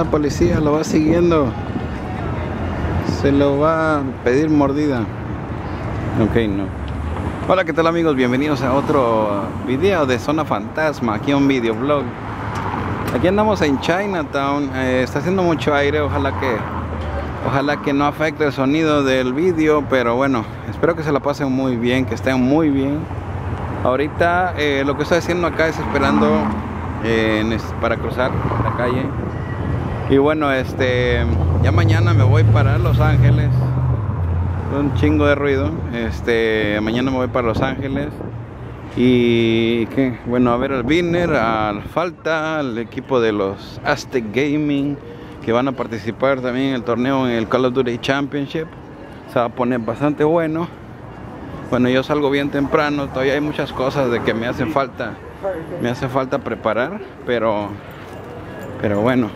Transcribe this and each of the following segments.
La policía, lo va siguiendo. Se lo va a pedir mordida. Ok, no. Hola, ¿qué tal amigos? Bienvenidos a otro video de Zona Fantasma, aquí un videoblog. Aquí andamos en Chinatown, eh, está haciendo mucho aire, ojalá que ojalá que no afecte el sonido del vídeo, pero bueno, espero que se la pasen muy bien, que estén muy bien. Ahorita eh, lo que estoy haciendo acá es esperando eh, para cruzar la calle. Y bueno, este ya mañana me voy para Los Ángeles. Un chingo de ruido. Este, mañana me voy para Los Ángeles. Y que bueno, a ver al Winner, al Falta, al equipo de los Aztec Gaming que van a participar también en el torneo en el Call of Duty Championship. Se va a poner bastante bueno. Bueno, yo salgo bien temprano, todavía hay muchas cosas de que me hace falta, me hace falta preparar, pero, pero bueno.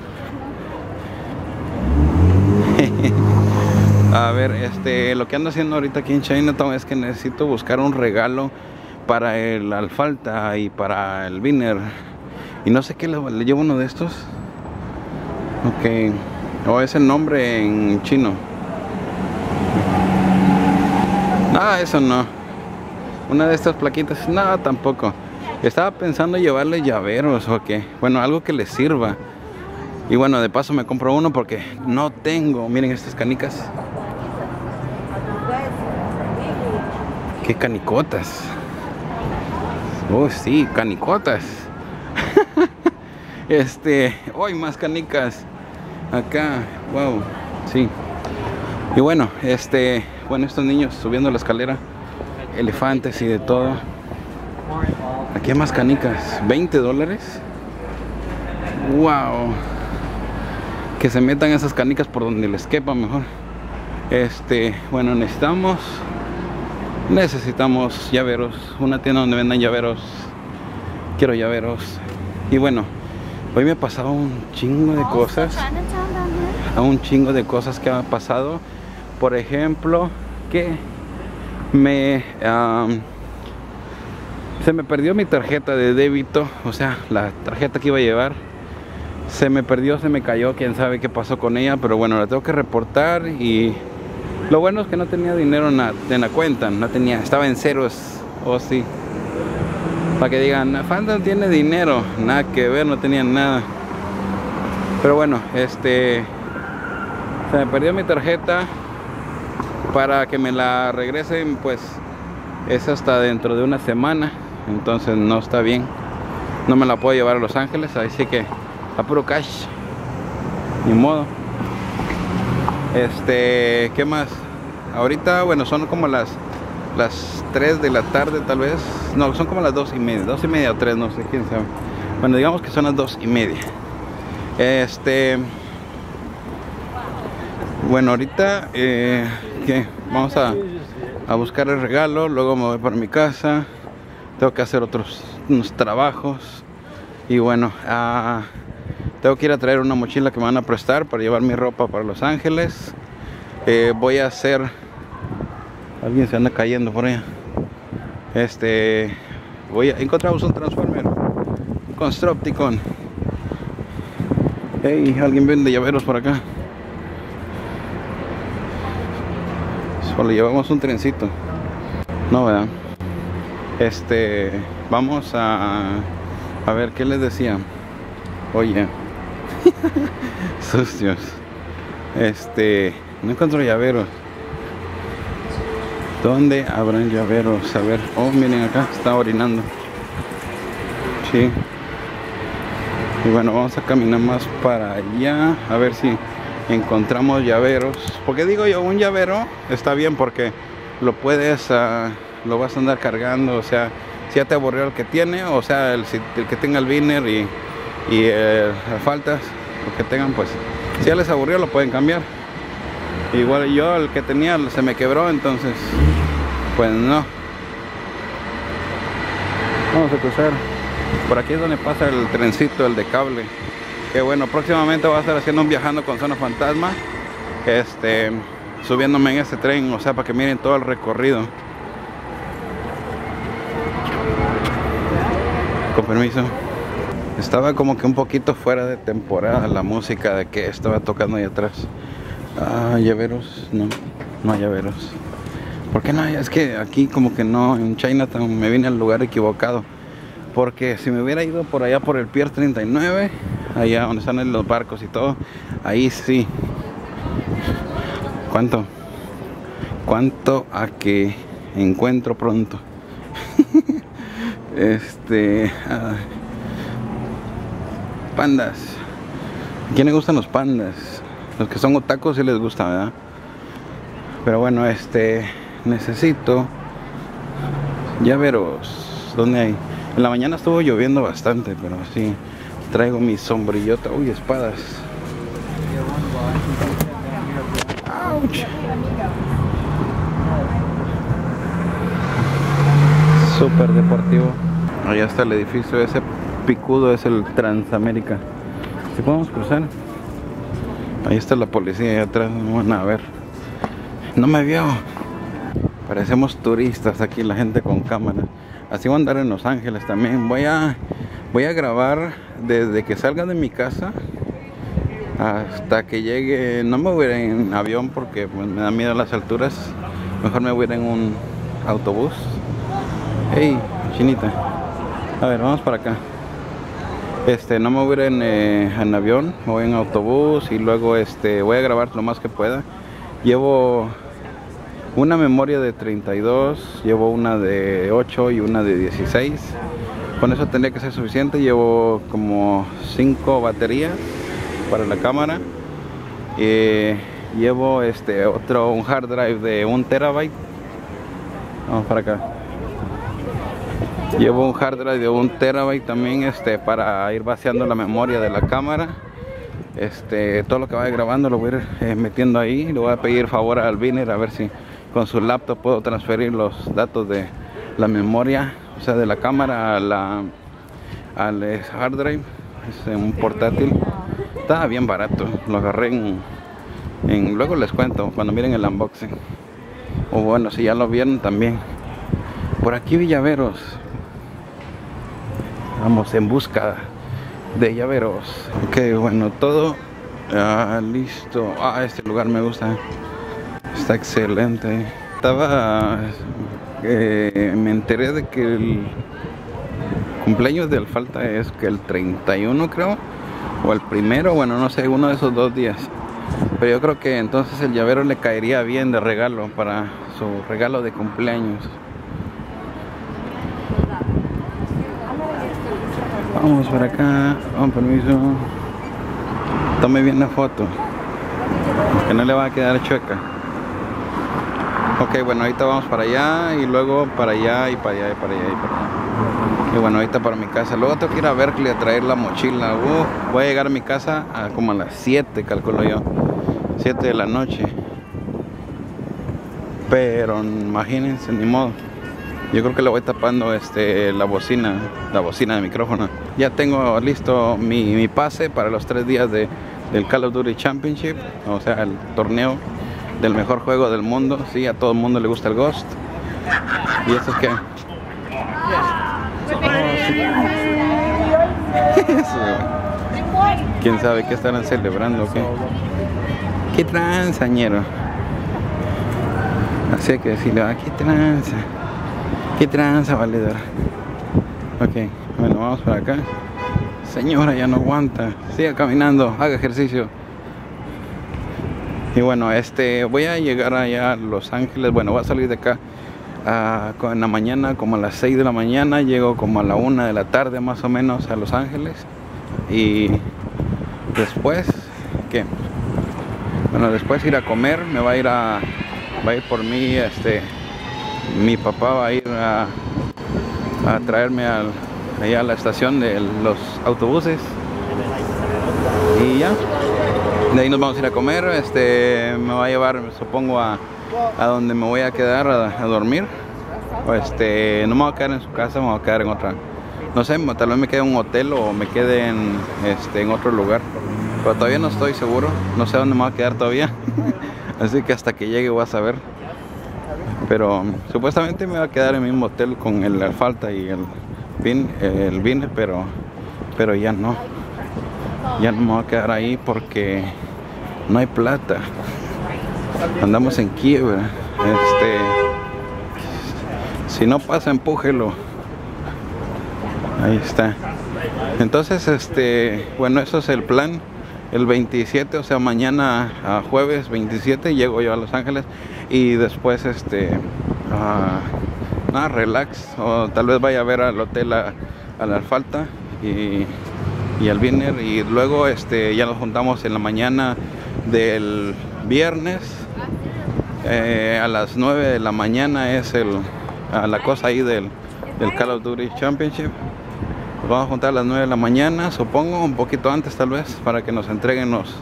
A ver, este, lo que ando haciendo ahorita aquí en Chinatown es que necesito buscar un regalo para el alfalta y para el Winner. Y no sé qué le, le llevo uno de estos. Ok. O es el nombre en chino. Ah, eso no. Una de estas plaquitas, nada tampoco. Estaba pensando llevarle llaveros o qué. Bueno, algo que le sirva. Y bueno, de paso me compro uno porque no tengo. Miren estas canicas. Qué canicotas. Oh, sí, canicotas. este, hoy más canicas. Acá, wow, sí. Y bueno, este, bueno, estos niños subiendo la escalera, elefantes y de todo. Aquí hay más canicas, 20 dólares. Wow. Que se metan esas canicas por donde les quepa mejor. Este, bueno, necesitamos necesitamos llaveros, una tienda donde vendan llaveros. Quiero llaveros. Y bueno, hoy me ha pasado un chingo de cosas. A un chingo de cosas que ha pasado. Por ejemplo, que me se me perdió mi tarjeta de débito, o sea, la tarjeta que iba a llevar. Se me perdió, se me cayó, quién sabe qué pasó con ella, pero bueno, la tengo que reportar y lo bueno es que no tenía dinero en la, cuenta, no tenía, estaba en ceros, o oh, sí. Para que digan, Phantom tiene dinero, nada que ver, no tenía nada. Pero bueno, este se me perdió mi tarjeta para que me la regresen, pues es hasta dentro de una semana, entonces no está bien. No me la puedo llevar a Los Ángeles, así que a puro cash. Ni modo. Este, ¿qué más? Ahorita, bueno, son como las las 3 de la tarde tal vez. No, son como las 2 y media. 2 y media o 3, no sé quién sabe. Bueno, digamos que son las 2 y media. Este. Bueno, ahorita, eh, ¿qué? Vamos a, a, buscar el regalo. Luego me voy para mi casa. Tengo que hacer otros unos trabajos. Y bueno, a. Tengo que ir a traer una mochila que me van a prestar para llevar mi ropa para Los Ángeles. Eh, voy a hacer... Alguien se anda cayendo por allá. Este... Voy a... Encontramos un Transformer. Un Constructicon. Hey, alguien vende llaveros por acá. Solo llevamos un trencito. No, ¿verdad? Este... Vamos a... A ver, ¿qué les decía? Oye, Sucios. Este, no encuentro llaveros. ¿Dónde habrán llaveros? A ver, oh, miren acá, está orinando. Sí. Y bueno, vamos a caminar más para allá. A ver si encontramos llaveros. Porque digo yo, un llavero está bien porque lo puedes, uh, lo vas a andar cargando. O sea, si ya te aburrió el que tiene, o sea, el, que tenga el binner y y eh, faltas que tengan pues si ya les aburrió lo pueden cambiar. Igual yo el que tenía se me quebró entonces pues no. Vamos a cruzar. Por aquí es donde pasa el trencito el de cable. Que bueno próximamente voy a estar haciendo un viajando con zona fantasma. Este subiéndome en ese tren o sea para que miren todo el recorrido. Con permiso Estaba como que un poquito fuera de temporada la música de que estaba tocando ahí atrás. Ah, llaveros, no, no hay llaveros. ¿Por qué no? Es que aquí como que no, en Chinatown me vine al lugar equivocado. Porque si me hubiera ido por allá por el Pier 39, allá donde están los barcos y todo, ahí sí. ¿Cuánto? ¿Cuánto a que encuentro pronto? este... pandas. ¿A quién le gustan los pandas? Los que son otacos sí les gusta, ¿verdad? Pero bueno, este... Necesito... Llaveros. ¿Dónde hay? En la mañana estuvo lloviendo bastante, pero sí. Traigo mi sombrillota. Uy, espadas. Super deportivo. Allá está el edificio, ese picudo es el Transamérica. Si podemos cruzar. Ahí está la policía allá atrás, van a ver. No me vio. Parecemos turistas aquí, la gente con cámara. Así voy a andar en Los Ángeles también. Voy a, voy a grabar desde que salga de mi casa hasta que llegue. No me voy a ir en avión porque pues, me da miedo las alturas. Mejor me voy a ir en un autobús. Hey, chinita. A ver, vamos para acá. Este, no me voy a ir en, eh, en, avión, me voy en autobús y luego este, voy a grabar lo más que pueda. Llevo una memoria de 32, llevo una de 8 y una de 16. Con eso tendría que ser suficiente. Llevo como 5 baterías para la cámara. Eh, llevo este otro un hard drive de 1 terabyte. Vamos para acá. Llevo un hard drive de 1 terabyte también este para ir vaciando la memoria de la cámara. Este, todo lo que vaya grabando lo voy a ir eh, metiendo ahí. Le voy a pedir favor al Viner a ver si con su laptop puedo transferir los datos de la memoria, o sea, de la cámara a la, al hard drive. Es un portátil. Estaba bien barato. Lo agarré en, Luego les cuento cuando miren el unboxing. O bueno, si ya lo vieron también. Por aquí Villaveros. Vamos en busca de llaveros. Ok, bueno, todo ah, listo. Ah, este lugar me gusta. Está excelente. Estaba... Eh, me enteré de que el cumpleaños de Alfalta es que el 31 creo. O el primero, bueno, no sé, uno de esos dos días. Pero yo creo que entonces el llavero le caería bien de regalo para su regalo de cumpleaños. Vamos por acá, con permiso. Tome bien la foto. Que no le va a quedar chueca. Ok, bueno, ahorita vamos para allá y luego para allá y para allá y para allá y para allá. Y bueno, ahorita para mi casa. Luego tengo que ir a Berkeley a traer la mochila. Uh, voy a llegar a mi casa a como a las 7, calculo yo. 7 de la noche. Pero imagínense, ni modo. Yo creo que le voy tapando este, la bocina, la bocina de micrófono. Ya tengo listo mi, pase para los tres días de, del Call of Duty Championship, o sea, el torneo del mejor juego del mundo. Sí, a todo el mundo le gusta el Ghost. ¿Y esto es qué? ¿Quién sabe qué estarán celebrando? ¿Qué, ¿Qué transañero? Así que decirle, ah, qué tranza. Qué tranza, valedor. Ok, bueno, vamos para acá. Señora, ya no aguanta. Siga caminando, haga ejercicio. Y bueno, este voy a llegar allá a Los Ángeles. Bueno, voy a salir de acá uh, en la mañana, como a las 6 de la mañana. Llego como a la 1 de la tarde más o menos a Los Ángeles. Y después, ¿qué? Bueno, después ir a comer. Me va a ir a, va a ir por mí, este, mi papá va a ir a, traerme al, allá a la estación de los autobuses. Y ya. De ahí nos vamos a ir a comer, este, me va a llevar, supongo, a, a donde me voy a quedar a, dormir. O este, no me voy a quedar en su casa, me voy a quedar en otra. No sé, tal vez me quede en un hotel o me quede en, este, en otro lugar. Pero todavía no estoy seguro, no sé dónde me voy a quedar todavía. Así que hasta que llegue voy a saber. Pero supuestamente me voy a quedar en el mismo hotel con el falta y el vin, el vin, pero pero ya no. Ya no me voy a quedar ahí porque no hay plata. Andamos en quiebra. Este, si no pasa, empújelo. Ahí está. Entonces, este, bueno, eso es el plan. El 27, o sea, mañana a jueves 27 llego yo a Los Ángeles y después, este, nada, relax. O tal vez vaya a ver al hotel a, la falta y, al Wiener y luego, este, ya nos juntamos en la mañana del viernes eh, a las 9 de la mañana es el, la cosa ahí del, del Call of Duty Championship. Vamos a juntar a las 9 de la mañana, supongo, un poquito antes tal vez, para que nos entreguen los,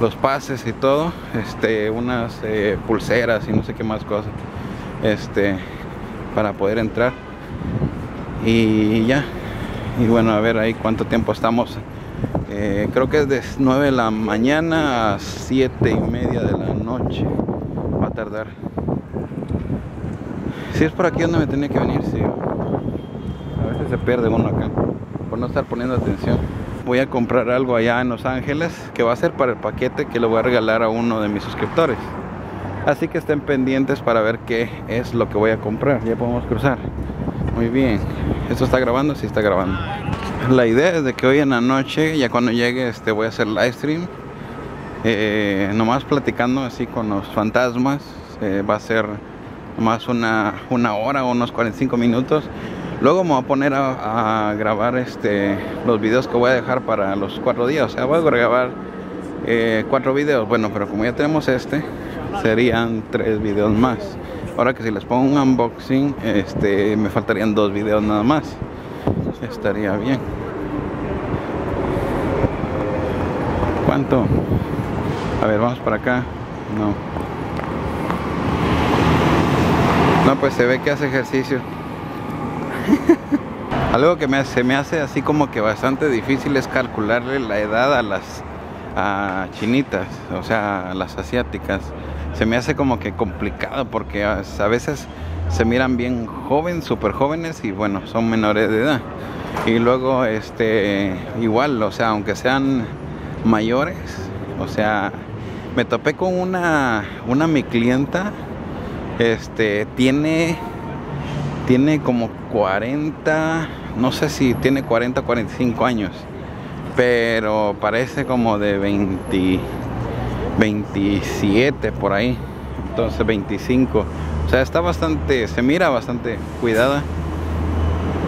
los pases y todo, este, unas eh, pulseras y no sé qué más cosas, este, para poder entrar. Y ya, y bueno, a ver ahí cuánto tiempo estamos. Eh, creo que es de 9 de la mañana a 7 y media de la noche tardar. Si es por aquí donde me tenía que venir, sí. Se pierde uno acá por no estar poniendo atención. Voy a comprar algo allá en Los Ángeles que va a ser para el paquete que le voy a regalar a uno de mis suscriptores. Así que estén pendientes para ver qué es lo que voy a comprar. Ya podemos cruzar. Muy bien. ¿Esto está grabando? Sí está grabando. La idea es de que hoy en la noche, ya cuando llegue, este, voy a hacer live stream eh, nomás platicando así con los fantasmas. Eh, va a ser nomás una, una hora o unos 45 minutos. Luego me voy a poner a, grabar este, los videos que voy a dejar para los cuatro días. O sea, voy a grabar eh, cuatro videos. Bueno, pero como ya tenemos este, serían tres videos más. Ahora que si les pongo un unboxing, este, me faltarían dos videos nada más. Estaría bien. ¿Cuánto? A ver, vamos para acá. No. No, pues se ve que hace ejercicio. Algo que se me hace así como que bastante difícil es calcularle la edad a las chinitas, o sea, a las asiáticas. Se me hace como que complicado porque a, veces se miran bien jóvenes, súper jóvenes y bueno, son menores de edad. Y luego, este, igual, o sea, aunque sean mayores, o sea, me topé con una, una mi clienta, este, tiene, tiene como 40, no sé si tiene 40 o 45 años, pero parece como de 20, 27 por ahí, entonces 25, o sea, está bastante, se mira bastante cuidada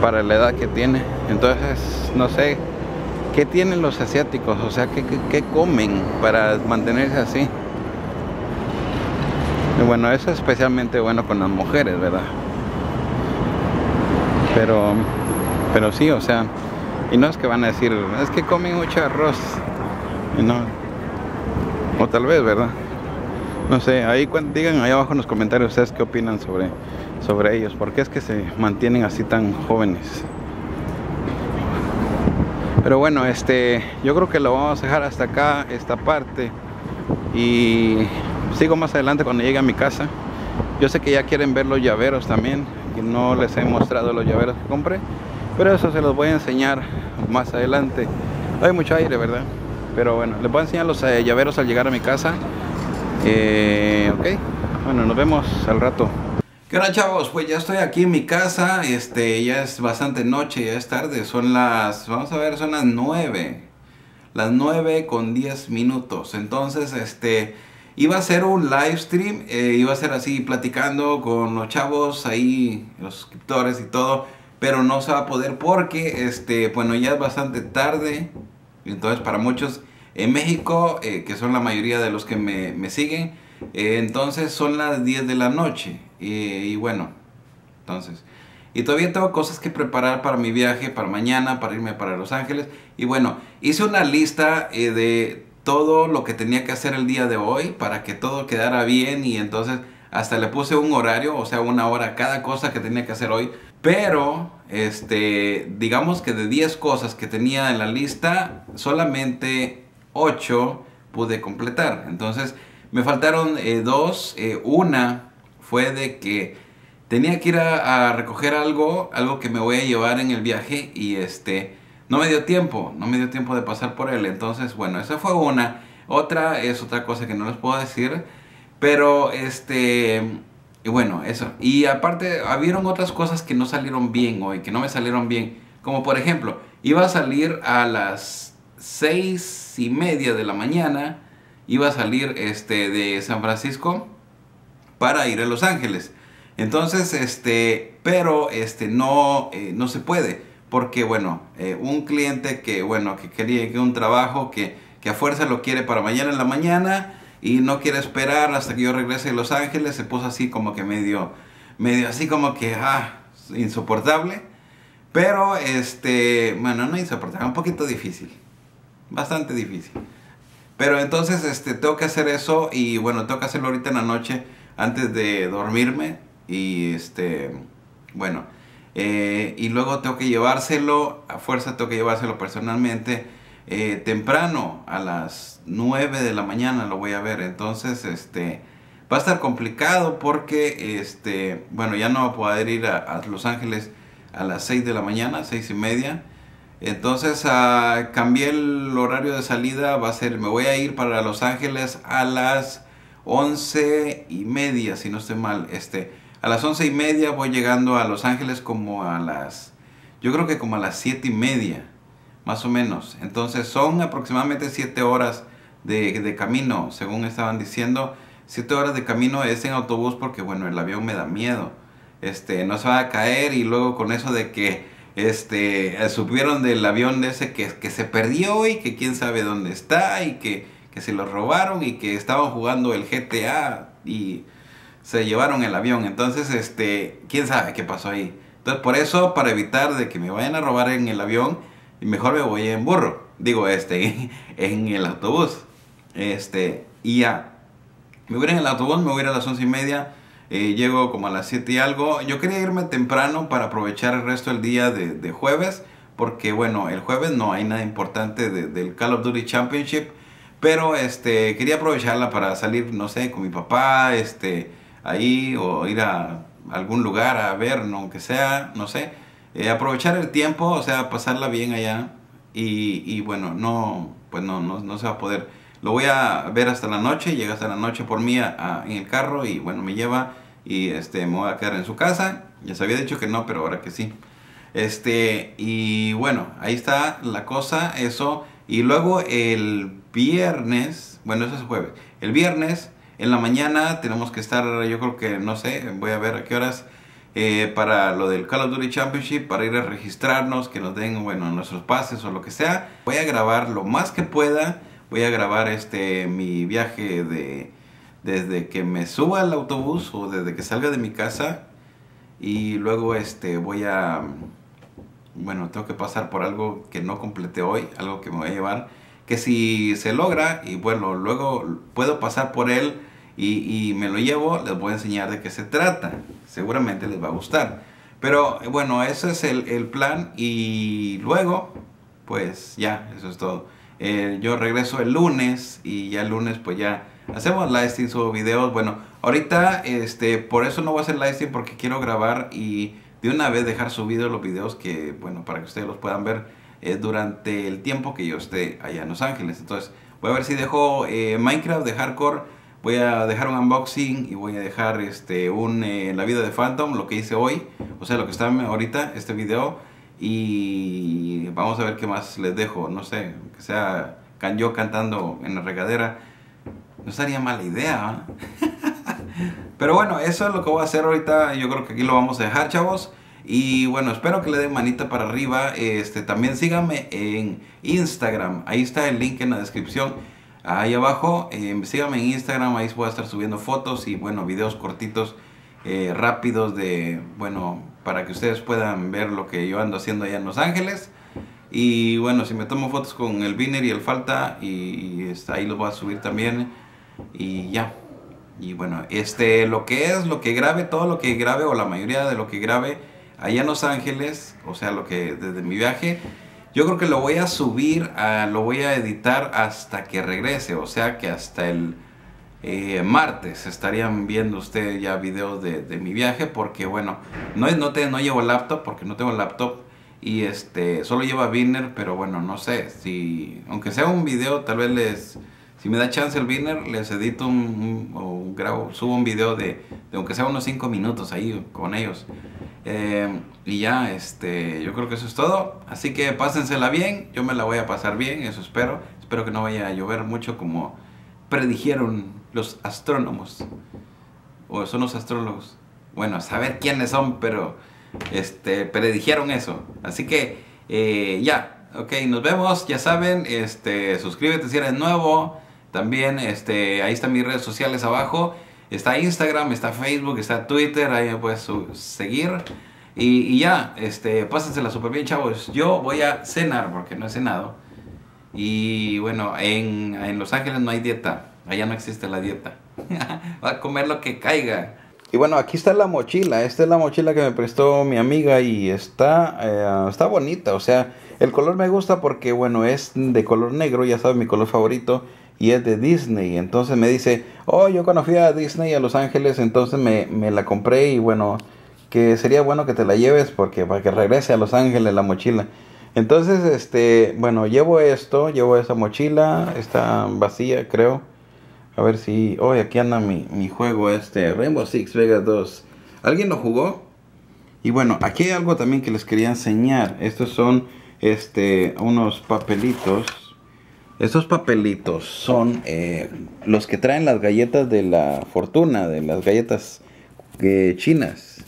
para la edad que tiene, entonces, no sé, ¿Qué tienen los asiáticos? O sea, ¿qué, comen para mantenerse así? Y bueno, eso es especialmente bueno con las mujeres, ¿verdad? Pero, pero sí, o sea, y no es que van a decir, es que comen mucho arroz. Y no, o tal vez, ¿verdad? No sé, ahí digan ahí abajo en los comentarios ustedes qué opinan sobre, sobre ellos, por qué es que se mantienen así tan jóvenes. Pero bueno, este, yo creo que lo vamos a dejar hasta acá, esta parte. Y sigo más adelante cuando llegue a mi casa. Yo sé que ya quieren ver los llaveros también. Y no les he mostrado los llaveros que compré. Pero eso se los voy a enseñar más adelante. Hay mucho aire, ¿verdad? Pero bueno, les voy a enseñar los eh, llaveros al llegar a mi casa. Eh, ok, bueno, nos vemos al rato. ¿Qué onda chavos? Pues ya estoy aquí en mi casa, este, ya es bastante noche, ya es tarde, son las, vamos a ver, son las 9, las 9 con 10 minutos, entonces, este, iba a ser un live stream, eh, iba a ser así platicando con los chavos ahí, los suscriptores y todo, pero no se va a poder porque, este, bueno, ya es bastante tarde, entonces para muchos en México, eh, que son la mayoría de los que me, me siguen, eh, entonces son las 10 de la noche. Y, bueno, entonces. Y todavía tengo cosas que preparar para mi viaje, para mañana, para irme para Los Ángeles. Y bueno, hice una lista de todo lo que tenía que hacer el día de hoy para que todo quedara bien. Y entonces hasta le puse un horario, o sea, una hora cada cosa que tenía que hacer hoy. Pero, este, digamos que de 10 cosas que tenía en la lista, solamente 8 pude completar. Entonces, me faltaron eh, dos. Eh, una fue de que tenía que ir a, recoger algo, algo que me voy a llevar en el viaje y este, no me dio tiempo, no me dio tiempo de pasar por él. Entonces, bueno, esa fue una. Otra es otra cosa que no les puedo decir. Pero, este, y bueno, eso. Y aparte, habieron otras cosas que no salieron bien hoy, que no me salieron bien. Como por ejemplo, iba a salir a las seis y media de la mañana. Iba a salir este, de San Francisco para ir a Los Ángeles. Entonces, este, pero este, no, eh, no se puede. Porque, bueno, eh, un cliente que, bueno, que quería que un trabajo que, que a fuerza lo quiere para mañana en la mañana y no quiere esperar hasta que yo regrese de Los Ángeles, se puso así como que medio, medio así como que, ah, insoportable. Pero, este, bueno, no insoportable, un poquito difícil. Bastante difícil. Pero entonces, este, tengo que hacer eso y bueno, tengo que hacerlo ahorita en la noche antes de dormirme. Y este, bueno, eh, y luego tengo que llevárselo, a fuerza tengo que llevárselo personalmente eh, temprano, a las 9 de la mañana lo voy a ver. Entonces, este, va a estar complicado porque, este, bueno, ya no voy a poder ir a, Los Ángeles a las 6 de la mañana, 6 y media. Entonces, uh, cambié el horario de salida, va a ser, me voy a ir para Los Ángeles a las 11 y media, si no estoy mal, este, a las 11 y media voy llegando a Los Ángeles como a las, yo creo que como a las 7 y media más o menos. Entonces son aproximadamente 7 horas de, camino, según estaban diciendo. 7 horas de camino es en autobús porque, bueno, el avión me da miedo. Este, no se va a caer y luego con eso de que este, eh, supieron del avión de ese que, que se perdió y que quién sabe dónde está y que, que se lo robaron y que estaban jugando el GTA y se llevaron el avión. Entonces, este, quién sabe qué pasó ahí. Entonces, por eso, para evitar de que me vayan a robar en el avión, mejor me voy en burro, digo, este, en el autobús, este, y ya, me voy en el autobús, me voy a las once y media, eh, llego como a las 7 y algo, yo quería irme temprano para aprovechar el resto del día de, jueves, porque bueno, el jueves no hay nada importante del Call of Duty Championship, pero este, quería aprovecharla para salir, no sé, con mi papá, este, ahí, o ir a algún lugar a ver, aunque sea, no sé, eh, aprovechar el tiempo, o sea, pasarla bien allá. Y, y bueno, no, pues no, no, no, se va a poder. Lo voy a ver hasta la noche, llega hasta la noche por mí en el carro y bueno, me lleva y este, me voy a quedar en su casa. Ya se había dicho que no, pero ahora que sí. Este, y bueno, ahí está la cosa, eso. Y luego el viernes, bueno, eso es jueves. El viernes en la mañana tenemos que estar, yo creo que, no sé, voy a ver a qué horas eh, para lo del Call of Duty Championship, para ir a registrarnos, que nos den, bueno, nuestros pases o lo que sea. Voy a grabar lo más que pueda. Voy a grabar este mi viaje de desde que me suba al autobús o desde que salga de mi casa y luego este voy a bueno, tengo que pasar por algo que no completé hoy, algo que me voy a llevar, que si se logra y bueno, luego puedo pasar por él y, y me lo llevo, les voy a enseñar de qué se trata seguramente les va a gustar. Pero bueno, ese es el, el plan y luego, pues ya, eso es todo. Eh, yo regreso el lunes y ya el lunes pues ya hacemos live stream, subo videos. Bueno, ahorita este, por eso no voy a hacer live stream porque quiero grabar y de una vez dejar subidos los videos que, bueno, para que ustedes los puedan ver eh, durante el tiempo que yo esté allá en Los Ángeles. Entonces, voy a ver si dejo eh, Minecraft de hardcore voy a dejar un unboxing y voy a dejar este un eh, la vida de Phantom, lo que hice hoy, o sea, lo que está ahorita, este video. Y vamos a ver qué más les dejo, no sé, que sea yo cantando en la regadera. No estaría mala idea. Pero bueno, eso es lo que voy a hacer ahorita. Yo creo que aquí lo vamos a dejar, chavos. Y bueno, espero que le den manita para arriba. Este, también síganme en Instagram. Ahí está el link en la descripción ahí abajo. Eh, síganme en Instagram, ahí voy a estar subiendo fotos y bueno, videos cortitos, eh, rápidos de, bueno, para que ustedes puedan ver lo que yo ando haciendo allá en Los Ángeles. Y bueno, si me tomo fotos con el Viner y el Falta, y, ahí los voy a subir también. Y ya. Y bueno, este, lo que es, lo que grabe, todo lo que grabe, o la mayoría de lo que grabe allá en Los Ángeles, o sea, lo que desde mi viaje, yo creo que lo voy a subir, lo voy a editar hasta que regrese, o sea que hasta el eh, martes estarían viendo ustedes ya videos de, mi viaje, porque bueno, no, no, te, no llevo laptop, porque no tengo laptop, y este solo lleva Binner, pero bueno, no sé, si aunque sea un video, tal vez les si me da chance el Binner, les edito un, o grabo, subo un video de, aunque sea unos 5 minutos ahí con ellos. Eh, y ya, este, yo creo que eso es todo. Así que pásensela bien, yo me la voy a pasar bien, eso espero. Espero que no vaya a llover mucho como predijeron los astrónomos. O son los astrólogos. Bueno, saber quiénes son, pero este, predijeron eso. Así que eh, ya, ok, nos vemos. Ya saben, este, suscríbete si eres nuevo. También este, ahí están mis redes sociales abajo. Está Instagram, está Facebook, está Twitter. Ahí me puedes seguir. Y, ya, este, pásensela súper bien, chavos. Yo voy a cenar porque no he cenado. Y bueno, en, en Los Ángeles no hay dieta. Allá no existe la dieta. Va a comer lo que caiga. Y bueno, aquí está la mochila. Esta es la mochila que me prestó mi amiga y está, eh, está bonita. O sea, el color me gusta porque, bueno, es de color negro, ya sabes, mi color favorito. Y es de Disney. Entonces me dice, oh, yo cuando fui a Disney a Los Ángeles, entonces me, me la compré y bueno, que sería bueno que te la lleves porque para que regrese a Los Ángeles la mochila. Entonces, este, bueno, llevo esto, llevo esa mochila, está vacía, creo. A ver si. Hoy aquí anda mi, mi, juego este. Rainbow Six Vegas 2. ¿Alguien lo jugó? Y bueno, aquí hay algo también que les quería enseñar. Estos son este unos papelitos. Estos papelitos son eh, los que traen las galletas de la fortuna, de las galletas eh, chinas.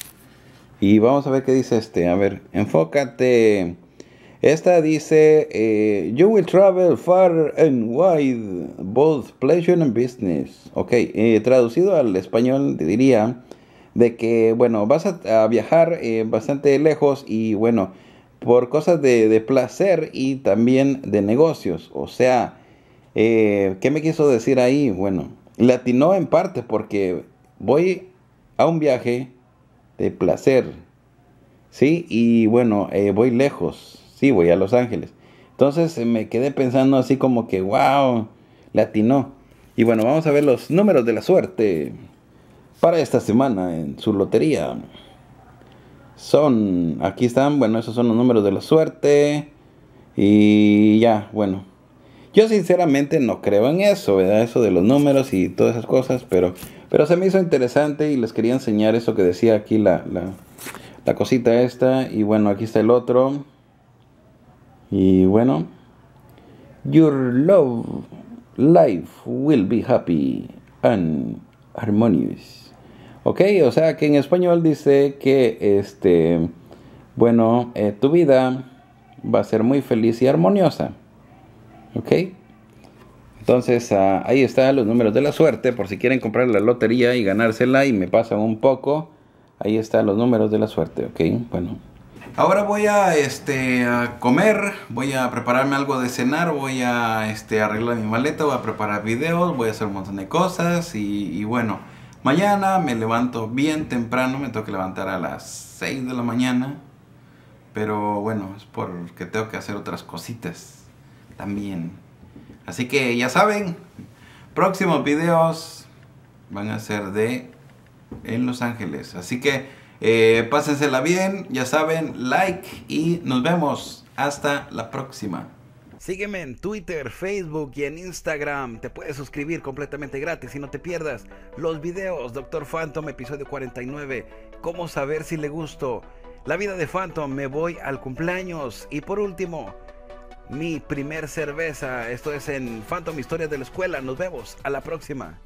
Y vamos a ver qué dice este. A ver, enfócate. Esta dice, eh, You will travel far and wide, both pleasure and business. Ok, eh, traducido al español diría de que, bueno, vas a, viajar bastante lejos y, bueno, por cosas de, placer y también de negocios. O sea, ¿qué me quiso decir ahí? Bueno, latinó en parte porque voy a un viaje de placer, ¿sí? Y bueno, voy lejos Sí, voy a Los Ángeles. Entonces eh, me quedé pensando así como que, wow, latinó. Y bueno, vamos a ver los números de la suerte para esta semana en su lotería. Son, aquí están, bueno, esos son los números de la suerte. Y ya, bueno. Yo sinceramente no creo en eso, ¿verdad? Eso de los números y todas esas cosas, pero, pero se me hizo interesante y les quería enseñar eso que decía aquí la, la, la cosita esta. Y bueno, aquí está el otro. Y bueno, your love life will be happy and harmonious. Ok, o sea que en español dice que este, bueno, eh, tu vida va a ser muy feliz y armoniosa. Ok. Entonces ah, ahí están los números de la suerte por si quieren comprar la lotería y ganársela y me pasan un poco. Ahí están los números de la suerte, ok. Bueno. Ahora voy a, este, a comer, voy a prepararme algo de cenar, voy a este, arreglar mi maleta, voy a preparar videos, voy a hacer un montón de cosas y, bueno, mañana me levanto bien temprano, me tengo que levantar a las 6 de la mañana, pero bueno, es porque tengo que hacer otras cositas también. Así que ya saben, próximos videos van a ser de en Los Ángeles, así que... Eh, pásensela bien, ya saben, like y nos vemos. Hasta la próxima. Sígueme en Twitter, Facebook y en Instagram. Te puedes suscribir completamente gratis y no te pierdas los videos. Doctor Phantom, episodio 49. ¿Cómo saber si le gusto? La vida de Phantom, me voy al cumpleaños. Y por último, mi primer cerveza. Esto es en Phantom Historias de la Escuela. Nos vemos. A la próxima.